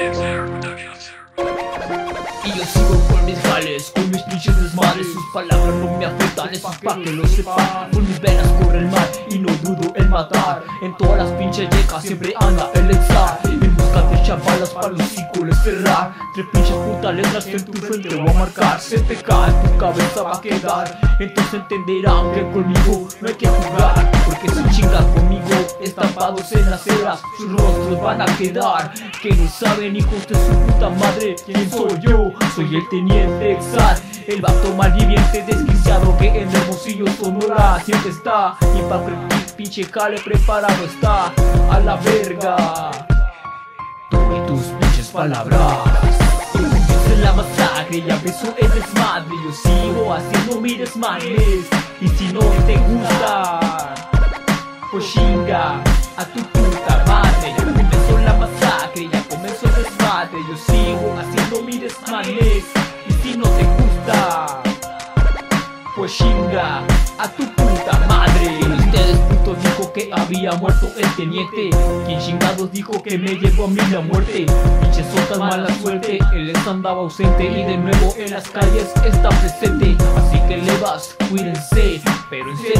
Y yo sigo con mis jales, con mis pinches desmadres Sus palabras no me afectan, eso es pa' que lo sepan Por mis venas corre el mar y no dudo en matar. En todas las pinches yecas siempre anda el exar. En busca de chavalas para los ciclos cerrar Tres pinches putas letras que en tu frente voy a marcar. Se te cae tu cabeza va a quedar. Entonces entenderán que conmigo no hay que jugar. Porque si chingas conmigo estampados en las ceras Sus rostros van a quedar. Que no saben hijos de su puta madre ¿Quién soy yo? Soy el teniente Exar El vato malviviente desquiciado que en Hermosillo Sonora siempre está. Y pa' pinche jale preparado está A la verga. Tú y tus pinches palabras. La masacre y empezó el desmadre. Yo sigo haciendo mis desmanes Y si no te gusta Pues chinga a tu puta madre desmadre Yo sigo haciendo mis desmanes Y si no te gusta Pues chinga a tu puta madre. Ustedes puto dijo que había muerto el teniente. Quien chingados dijo que me llevó a mí la muerte. Pinches sotas mala suerte. Él andaba ausente y de nuevo en las calles está presente. Así que levas, cuídense. Pero en serio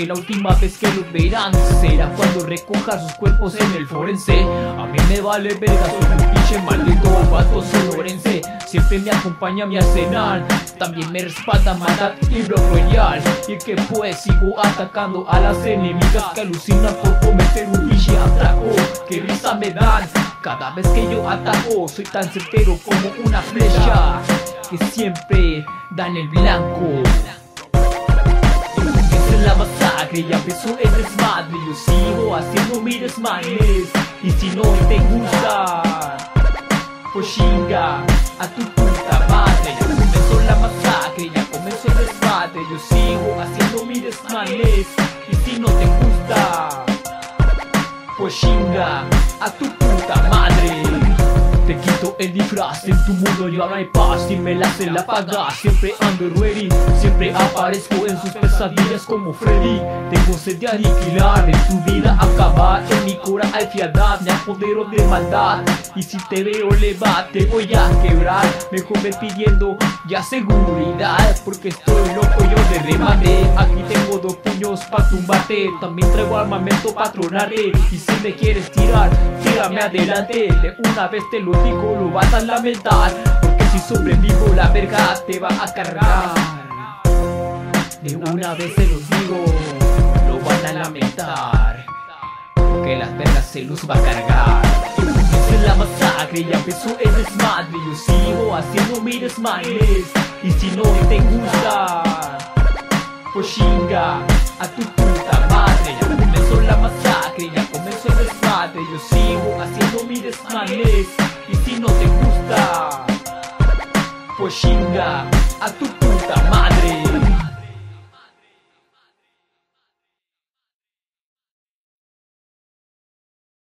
Porque la última vez que los verán Será cuando recoja sus cuerpos en el forense. A mí me vale verga, soy un pinche maldito vato sonorense. Siempre me acompaña mi arsenal También me respalda maldad y Royal Y que pues sigo atacando a las enemigas Que alucinan por cometer un pinche atraco. Que risa me dan cada vez que yo ataco. Soy tan certero como una flecha Que siempre dan el blanco es la masacre, ya empezó el desmadre Yo sigo haciendo mis desmanes Y si no te gusta Pues chinga. A tu puta madre Ya comenzó la masacre, ya comenzó el desmadre Yo sigo haciendo mis desmanes Y si no te gusta Pues chinga. A tu puta madre te quito el disfraz, en tu mundo ya no hay paz. Si me la se la paga, siempre ando ready Siempre aparezco en sus pesadillas como Freddy. Tengo sed de aniquilar, en tu vida acabar. En mi cura hay fiadad, me apodero de maldad. Y si te veo leva, te voy a quebrar. Mejor me pidiendo ya seguridad Porque estoy loco yo de remate. Aquí tengo dos puños pa' tumbarte También traigo armamento patronales Y si me quieres tirar, tírame adelante De una vez te lo digo, lo vas a lamentar Porque si sobrevivo la verga te va a cargar. De una vez se los digo, lo van a lamentar Porque las vergas se los va a cargar. La masacre, ya empezó el desmadre Yo sigo haciendo mis desmanes Y si no te gusta Pues chinga a tu Y si no te gusta Pues chinga a tu puta madre